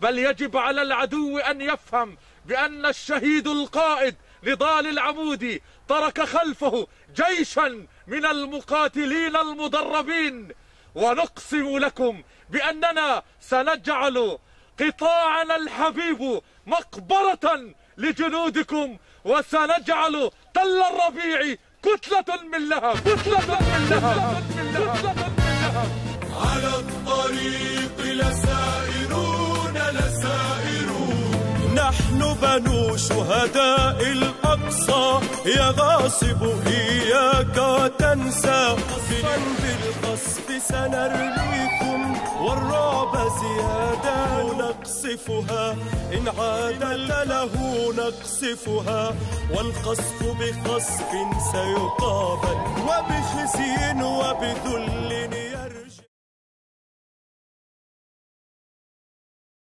بل يجب على العدو أن يفهم بأن الشهيد القائد نضال العمودي ترك خلفه جيشا من المقاتلين المدربين. ونقسم لكم بأننا سنجعل قطاعنا الحبيب مقبرة لجنودكم وسنجعل تل الربيع كتلة من لهب. كتلة من لهب. كتلة من لهب. نحن بنو شهداء الأقصى. يا غاصب إياك وتنسى بلا بالقصف سنرميكم. والرعب زيادة نقصفها. إن عادت له نقصفها. والقصف بقصف سيقابل. وبخزي وبذل